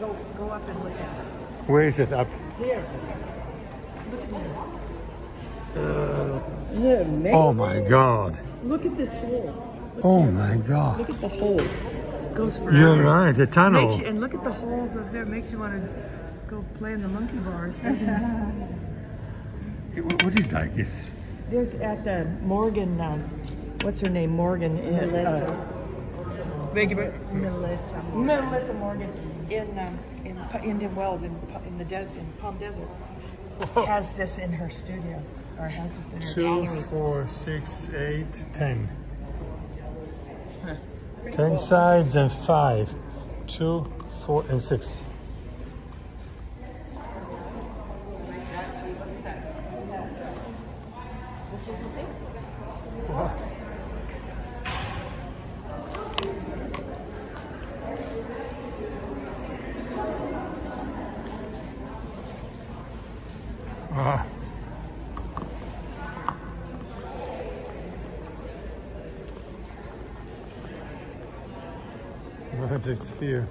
Go, go up and look at it. Where is it up? Here. Isn't it amazing? Oh my God. Look at this hole. Oh my God. Look at the hole. Goes forever. You're right, a Makes tunnel. you, and look at the holes up there. Makes you want to go play in the monkey bars. doesn't it? What is like this? There's at the Morgan. Um, what's her name? Morgan. Melissa. Uh, beg your pardon? Melissa. Melissa Morgan in um, in Pa- Indian Wells in in the de- in Palm Desert has this in her studio or has this in her Two, gallery. four, six, eight, ten. Huh. Ten sides and five. Two, four, and six. Magic sphere.